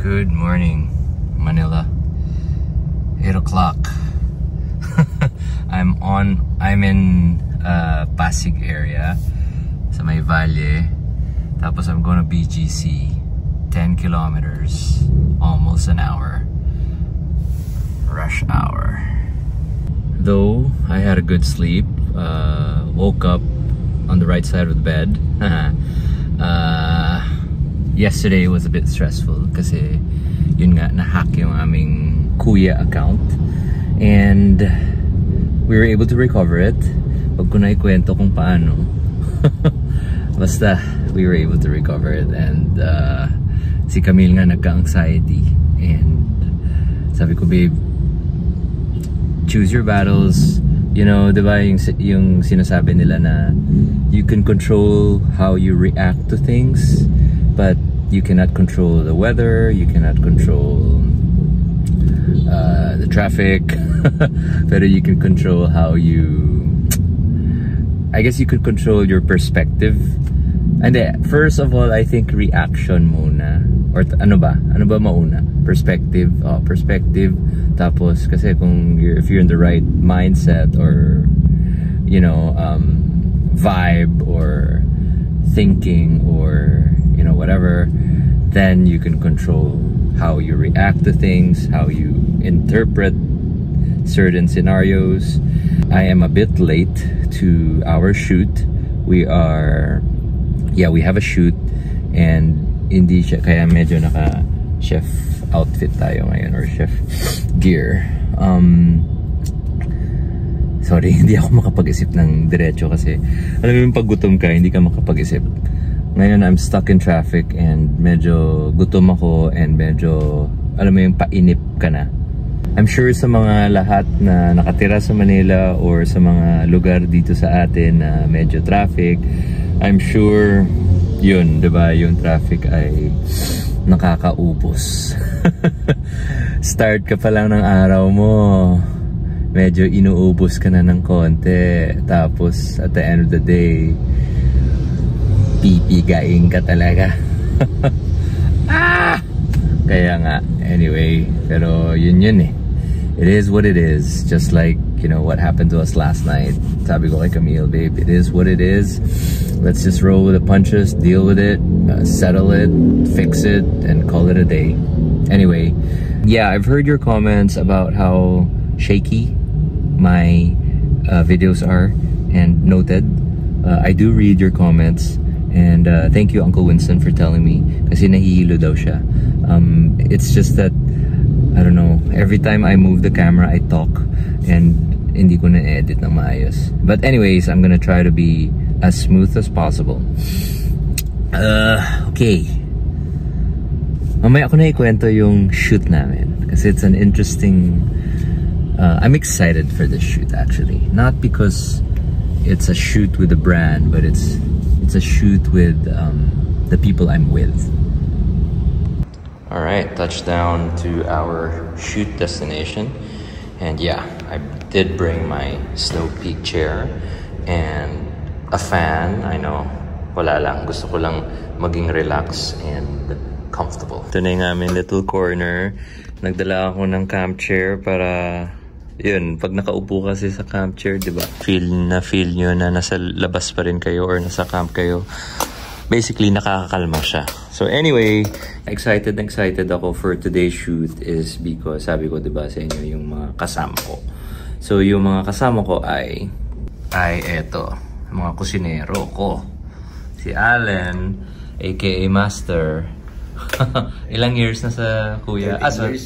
Good morning, Manila. 8 o'clock. I'm on, I'm in uh, Pasig area sa may Valle. Tapos I'm going to BGC. 10 kilometers, almost an hour. Rush hour. Though I had a good sleep, uh, woke up on the right side of the bed. uh, yesterday was a bit stressful kasi yun nga na-hack yung aming kuya account. And we were able to recover it. Wag ko na ikwento kung paano. Basta we were able to recover it. And uh, si Camille nga nagka-anxiety. And sabi ko babe choose your battles. You know diba yung, yung sinasabi nila na you can control how you react to things but you cannot control the weather, you cannot control uh, the traffic, but you can control how you. I guess you could control your perspective. And first of all, I think reaction muna. Or ano ba? Ano ba mauna? Perspective. Oh, perspective. Tapos, kasi kung you're, if you're in the right mindset or, you know, um, vibe or thinking or you know whatever then you can control how you react to things how you interpret certain scenarios. I am a bit late to our shoot. We are yeah we have a shoot and hindi siya kaya medyo naka chef outfit tayo ngayon or chef gear. Um sorry, hindi ako makapag-isip ng diretso kasi alam mo yung pag gutom ka, hindi ka makapag-isip. Ngayon, I'm stuck in traffic and medyo gutom ako and medyo, alam mo yung painip ka na. I'm sure sa mga lahat na nakatira sa Manila or sa mga lugar dito sa atin na medyo traffic, I'm sure yun, 'di ba? Yung traffic ay nakakaubos. Start ka pa lang ng araw mo medyo inuubos ka na ng konti. Tapos, at the end of the day, pipigain ka talaga. ah! Kaya nga, anyway, pero yun yun eh. It is what it is. Just like, you know, what happened to us last night. Sabi ko kay Camille, babe, it is what it is. Let's just roll with the punches, deal with it, uh, settle it, fix it, and call it a day. Anyway, yeah, I've heard your comments about how shaky my uh, videos are and noted. Uh, I do read your comments and uh, thank you Uncle Winston for telling me kasi nahihilo daw siya. Um, it's just that I don't know, every time I move the camera I talk and hindi ko na-edit ng maayos. But anyways, I'm gonna try to be as smooth as possible. Uh, okay. Mamaya ako na ikwento yung shoot namin kasi it's an interesting uh, I'm excited for this shoot actually. Not because it's a shoot with a brand, but it's it's a shoot with um, the people I'm with. All right, touchdown to our shoot destination, and yeah, I did bring my Snow Peak chair and a fan. I know, wala lang. Gusto ko lang maging relax and comfortable. Ito na yung aming little corner. Nagdala ako ng camp chair para yun, pag nakaupo kasi sa camp chair, di ba? Feel na feel nyo na nasa labas pa rin kayo or nasa camp kayo. Basically, nakakakalma siya. So anyway, excited excited ako for today's shoot is because sabi ko, di ba, sa inyo yung mga kasama ko. So yung mga kasama ko ay, ay eto, mga kusinero ko. Si Allen, aka Master. Ilang years na sa kuya? 13 Ah, sa, years.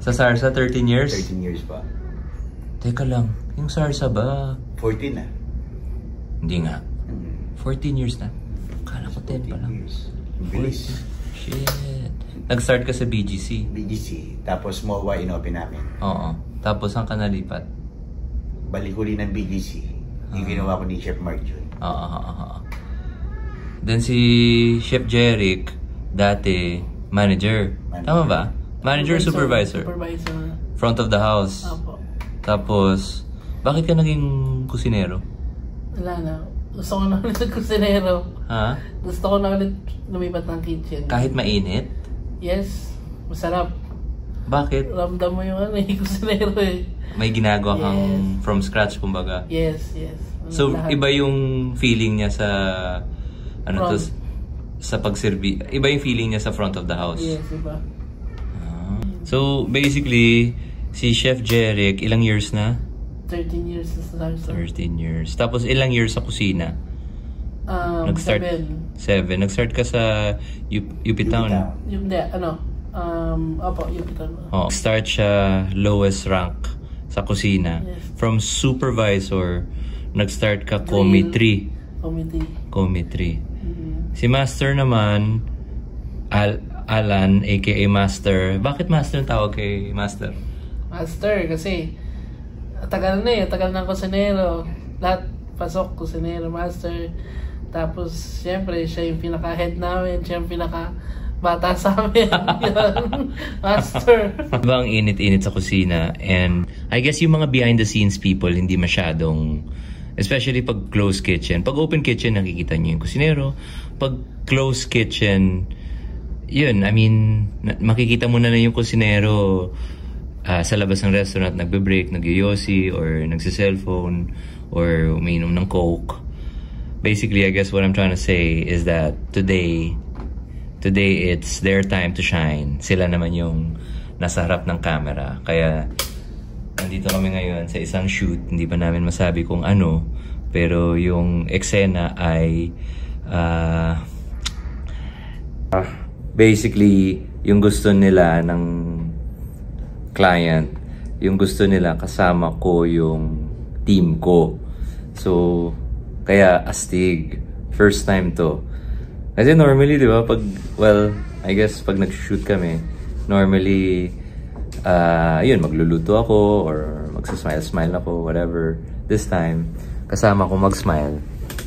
sa Sarsa, 13 years? 13 years pa. Teka lang, yung Sarsa ba? 14 na. Hindi nga. Hmm. 14 years na. Kala ko 10 pa 14 lang. years. Ang Bilis. Shit. Nag-start ka sa BGC. BGC. Tapos MOA inopen namin. Oo. Tapos saan ka nalipat? Balikuli ng BGC. Yung Ah. ginawa ko ni Chef Mark yun. Oo, oo, oo. Then si Chef Jeric, dati manager. Manager. Tama ba? Manager, supervisor. Supervisor. Front of the house. Opo. Tapos, bakit ka naging kusinero? Wala na. Gusto ko na ulit kusinero. Ha? Gusto ko na ulit lumipat ng kitchen. Kahit mainit? Yes. Masarap. Bakit? Ramdam mo yung ano, eh, kusinero eh. May ginagawa kang Yes. from scratch, kumbaga. Yes, yes. So, Lahat. iba yung feeling niya sa... Ano to? Front. Sa pagserbi. Iba yung feeling niya sa front of the house. Yes, iba. Ah. So, basically, si Chef Jeric, ilang years na? 13 years na sa Sarso. 13 years. Tapos, ilang years sa kusina? Um, Nag-start? seven. Seven. Nag-start ka sa UP, UP Town. Town. Yung, hindi, ano, um, opo, kita mo. Oh, start siya lowest rank sa kusina. Yes. From supervisor, nag-start ka Comi 3. Committee. Comi 3. Mhm. Si Master naman, Al Alan, aka Master. Bakit Master ang tawag kay Master? Master, kasi tagal na eh, tagal ng kusinero. Lahat pasok, kusinero, master. Tapos, siyempre, siya yung pinaka-head namin, siya yung pinaka-bata sa amin. Master. Diba ang init-init sa kusina? And I guess yung mga behind the scenes people, hindi masyadong, especially pag closed kitchen. Pag open kitchen, nakikita niyo yung kusinero. Pag closed kitchen, yun, I mean, makikita mo na lang yung kusinero ah, sa labas ng restaurant, nagbe-break, nagyoyosi, or nagsi-cellphone, or umiinom ng coke. Basically, I guess what I'm trying to say is that today, today it's their time to shine. Sila naman yung nasa harap ng camera. Kaya, nandito kami ngayon sa isang shoot. Hindi pa namin masabi kung ano. Pero yung eksena ay ah, basically yung gusto nila ng client, yung gusto nila kasama ko yung team ko. So, kaya astig. First time to. Kasi normally, di ba, pag, well, I guess pag nag-shoot kami, normally, ah yun, magluluto ako or magsasmile-smile ako, whatever. This time, kasama ko mag-smile.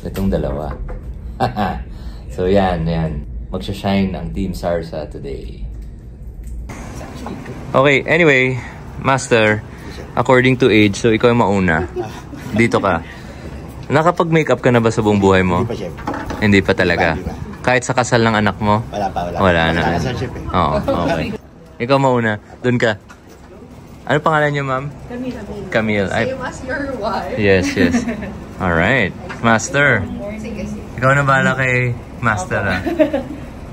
Itong dalawa. so, yan, yan. Magsha-shine ang Team Sarsa today. Okay, anyway, Master, according to age, so ikaw yung mauna. Dito ka. Nakapag-makeup ka na ba sa buong buhay mo? Hindi pa, chef. Hindi pa talaga. Hindi pa. Kahit sa kasal ng anak mo? Wala pa, wala. Wala na. Wala kasal, chef, eh. Oo, okay. Ikaw mauna. Doon ka. Ano pangalan niyo, ma'am? Camille. Camille. Same as your wife. yes, yes. Alright. Master. Sige, sige. Ikaw na bahala kay Master, ah.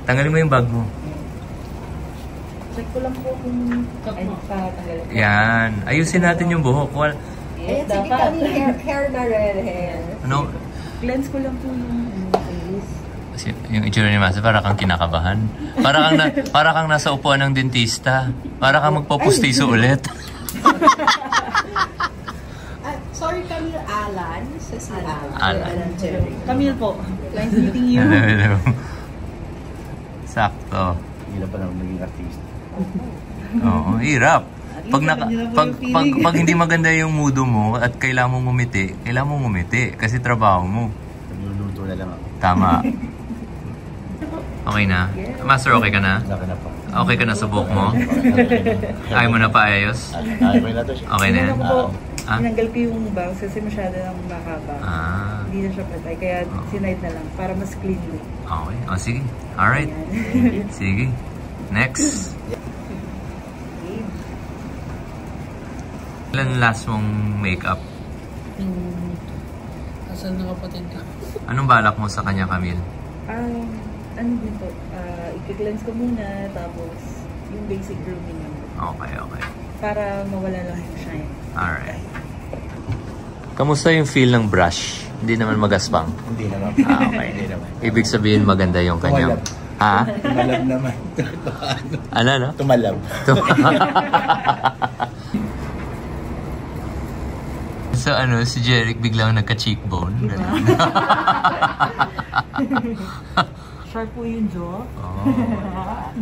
Tanggalin mo yung bag mo. Check ko lang po kung ay, tatanggalin ko. Yan. Ayusin natin yung buhok. Wal Ayan, sige kami, hair, hair na red hair. ano? Cleanse ko lang po yung ano, face. Kasi yung itsura ni Master, para kang kinakabahan. Para kang, na, para kang nasa upuan ng dentista. Para kang magpapustiso ulit. Ah, sorry, Camille Alan. Sa si Alan. Alan. Camille po. Nice meeting you. Hello, hello. Sakto. Hindi na pa naman naging artist. Oo, hirap. Pag, naka, pag, pag, pag hindi maganda yung mudo mo at kailangan mong ngumiti, kailangan mong ngumiti kasi trabaho mo. Nagluluto na lang ako. Tama. Okay na? Master, okay ka na? Okay ka na sa buhok mo? Ayaw mo na pa ayos? Ay, may na to. Okay na yan? Tinanggal ko po, Ah? tinanggal ko yung bangs kasi masyado nang mahaba. Ah, Hindi na siya patay, kaya sinide na lang para mas clean look. okay. O, sige. Alright. Sige. Next. Ilan last mong makeup? Yung kasal ng kapatid ko. Anong balak mo sa kanya, Camille? Um, ano po, uh, i-cleanse ko muna, tapos yung basic grooming lang. Okay, okay. Para mawala lang yung shine. Alright. Kamusta yung feel ng brush? Hindi naman magaspang. Hindi naman. Ah, okay. Hindi naman. Ibig sabihin maganda yung kanyang... Ha? Tumalab naman. Ano, no? Tumalab. so ano, si Jeric biglang nagka-cheekbone. Ganun. Sharp po yung jaw. oh,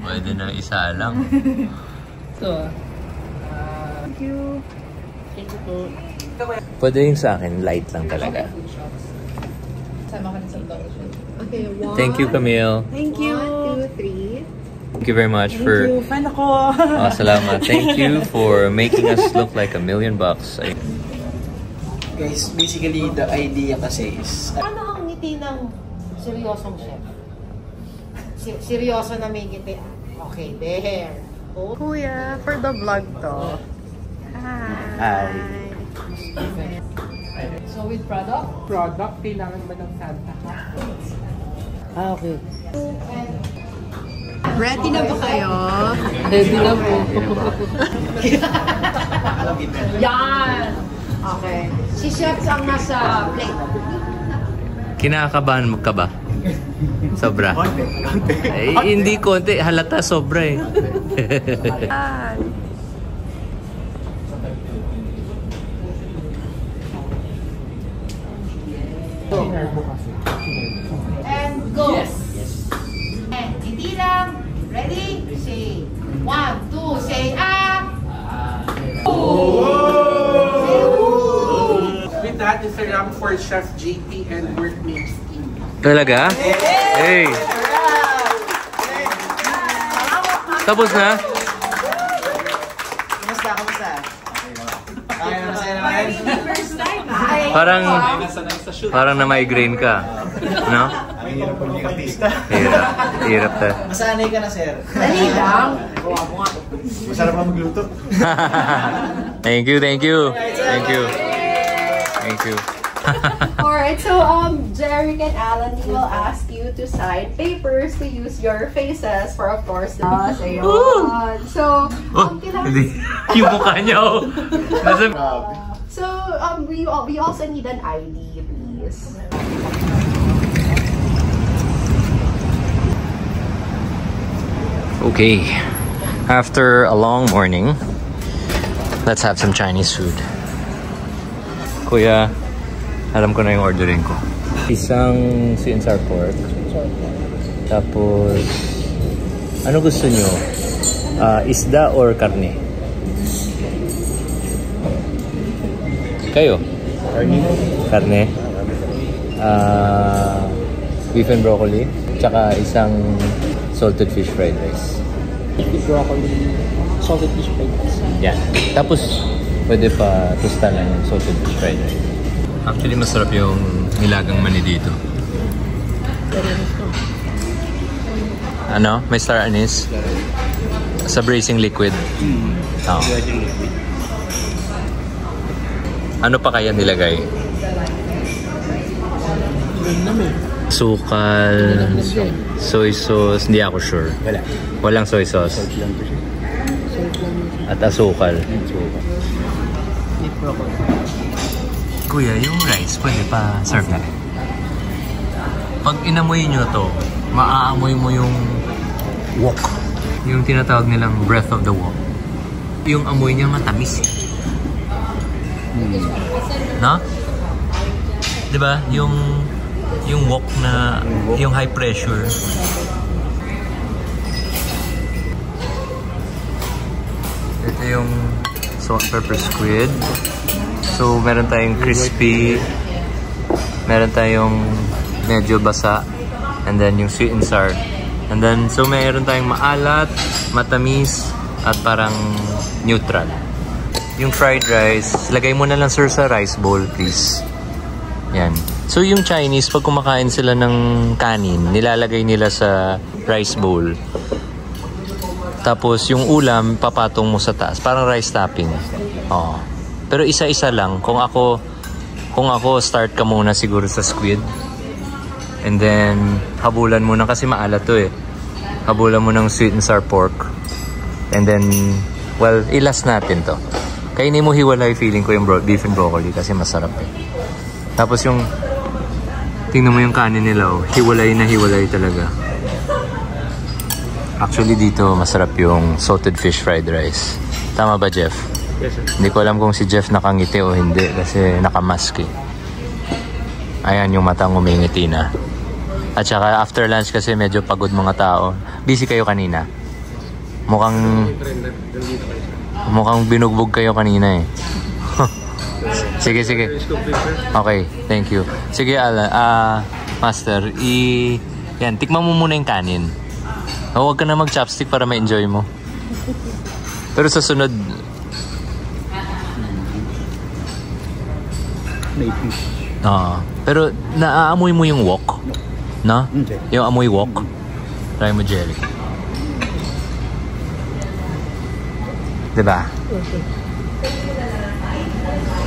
pwede na isa lang. So, ah, Thank you. thank you po. Pwede yung sa akin, light lang talaga. Sama ka na sa. Okay, one. Thank you, Camille. Thank you. One, two, three. Thank you very much Thank for... you. Fan ako. Oh, salamat. Thank you for making us look like a million bucks. Basically the idea kasi is Ano ang ngiti ng seryosong chef? Si- seryoso na may ngiti. Okay, there. Kuya, for the vlog to. Hi. So with product? Product, kailangan ba ng Santa Ah, okay. Ready na ba kayo? Ready na po. Yan! Okay. Si Chefs ang nasa plate. Kinakabahan mo ka ba? Sobra. Eh, hindi konti, halata sobra eh. And go! Yes! With that, is a wrap for Chef JP and workmates team. Talaga? Hey! Tapos na? Kumusta? Kumusta? Ay, masaya naman. Parang, parang na-migraine ka. No? Ang hirap po maging artista. Hirap. Hirap ta. Masanay ka na, sir. Dali lang. Masarap lang magluto. thank you, thank you. Thank you. Thank you. Alright, so um, Jeric and Alan, will ask you to sign papers to use your faces for, of course, the ayun. So, Oh, um, kailangan- hindi. Yung mukha niya, oh. Nasa... so um, we al- we also need an ID, please. Okay. After a long morning, let's have some Chinese food. Kuya, alam ko na yung ordering ko. Isang sweet and sour pork. Tapos, ano gusto nyo? Ah, isda or karne? Kayo? Karne. Ah, beef and broccoli. Tsaka isang salted fish fried rice. With broccoli, salted fish plates. Yan. Tapos, pwede pa tusta ng salted fish fried rice. Actually, masarap yung nilagang mani dito. Ano? May star anise? Sa bracing liquid. Oo. Ano pa kaya nilagay? Sukal, soy sauce, hindi ako sure. Wala. Walang soy sauce. Lang po siya. At asukal. Broccoli. Kuya, yung rice, pwede pa serve na. Pag inamoy nyo to, maaamoy mo yung wok. Yung tinatawag nilang breath of the wok. Yung amoy niya matamis eh. No? Di ba? Yung yung wok na yung high pressure. Ito yung salt pepper squid. So, meron tayong crispy, meron tayong medyo basa, and then yung sweet and sour. And then, so meron tayong maalat, matamis, at parang neutral. Yung fried rice, lagay mo na lang sir sa rice bowl, please. Yan. So yung Chinese, pag kumakain sila ng kanin, nilalagay nila sa rice bowl. Tapos yung ulam, papatong mo sa taas. Parang rice topping. Oo. Pero isa-isa lang. Kung ako, kung ako, start ka muna siguro sa squid. And then, habulan mo na kasi maalat to eh. Habulan mo ng sweet and sour pork. And then, well, ilas natin to. Kainin mo hiwalay feeling ko yung bro- beef and broccoli kasi masarap eh. Tapos yung, tingnan mo yung kanin nila oh. Hiwalay na hiwalay talaga. Actually dito masarap yung salted fish fried rice. Tama ba Jeff? Yes. Hindi ko alam kung si Jeff nakangiti o hindi kasi nakamask eh. Ayan yung matang umingiti na. At saka after lunch kasi medyo pagod mga tao. Busy kayo kanina. Mukhang mukhang binugbog kayo kanina eh. sige, sige. Okay, thank you. Sige, Alan. Ah, Master, i... Yan, tikman mo muna yung kanin. Oh, huwag ka na mag-chopstick para ma-enjoy mo. Pero sa sunod, Fish. Oo. pero naaamoy mo yung wok? No? Hindi. Yung amoy wok? Try mo, Jerry. 'Diba?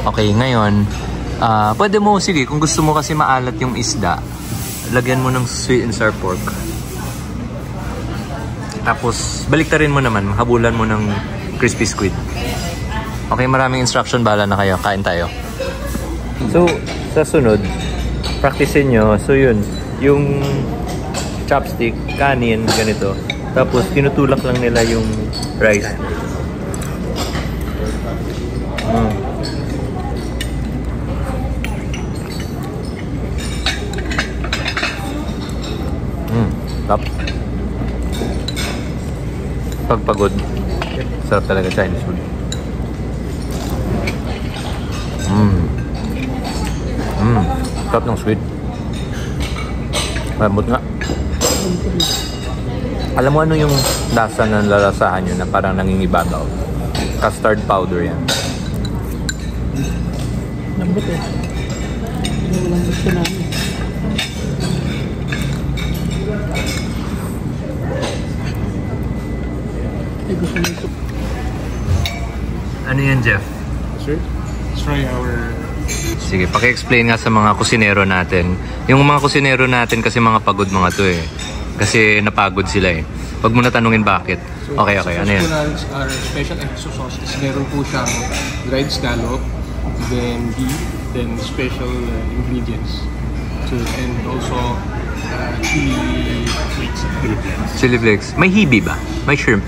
Okay, ngayon, ah pwede mo, sige, kung gusto mo kasi maalat yung isda, lagyan mo ng sweet and sour pork. Tapos, baliktarin mo naman, habulan mo ng crispy squid. Okay, maraming instruction, bala na kayo. Kain tayo. So, sa sunod, practicein nyo. So, yun, yung chopstick, kanin, ganito. Tapos, tinutulak lang nila yung rice. Mm. Mm. Pagpagod, sarap talaga Chinese food. Sarap ng sweet. Malambot nga. Alam mo ano yung lasa ng lalasahan yun na parang nangingibabaw? Custard powder yan. Lambot eh. Gusto namin. Ano yan, Jeff? Sir, let's try our... Sige, paki-explain nga sa mga kusinero natin. Yung mga kusinero natin kasi mga pagod mga to eh. Kasi napagod sila eh. Huwag mo na tanungin bakit. Okay, okay. Ano yan? Our special extra sauce is meron po siyang dried scallop, then beef, then special uh, ingredients. So, and also uh, chili flakes. Chili flakes. May hibi ba? May shrimp?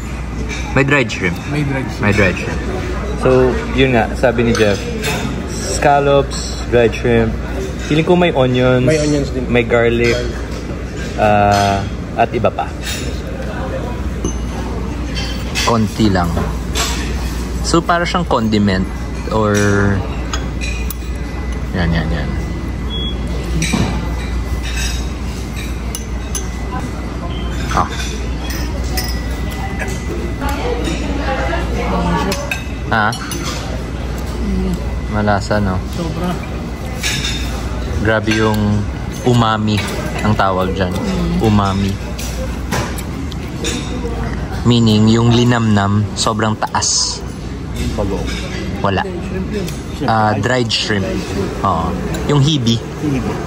May dried shrimp? May dried May dried shrimp. So, yun nga, sabi ni Jeff, scallops, dried shrimp, feeling ko may onions, May onions din. may garlic, ah, at iba pa. Konti lang. So, para siyang condiment or yan, yan, yan. Ah. Ha? Malasa, no? Sobra. Grabe yung umami ang tawag dyan. Umami. Meaning, yung linamnam, sobrang taas. Wala. Ah, dried shrimp. Oo. Yung hibi.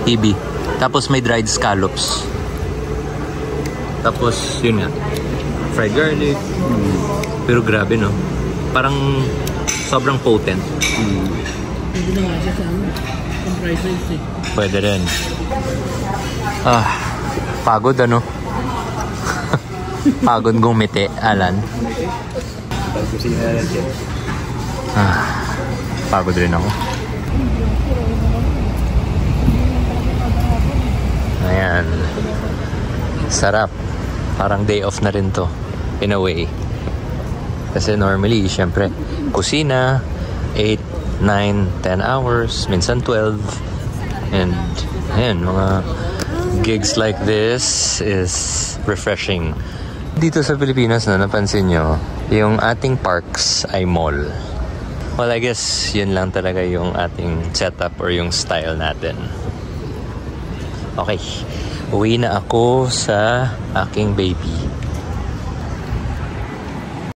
Hibi. Tapos may dried scallops. Tapos, yun nga. Fried garlic. Pero grabe, no? Parang sobrang potent. Hindi na siya sa ano. Ang price range eh. Pwede rin. Ah, pagod ano? pagod gumiti, Alan. Ah, pagod rin ako. Ayan. Sarap. Parang day off na rin to. In a way. Kasi normally, syempre, kusina, 8, 9, 10 hours, minsan 12. And, ayan, mga gigs like this is refreshing. Dito sa Pilipinas, no, napansin nyo, yung ating parks ay mall. Well, I guess yun lang talaga yung ating setup or yung style natin. Okay. Uwi na ako sa aking baby.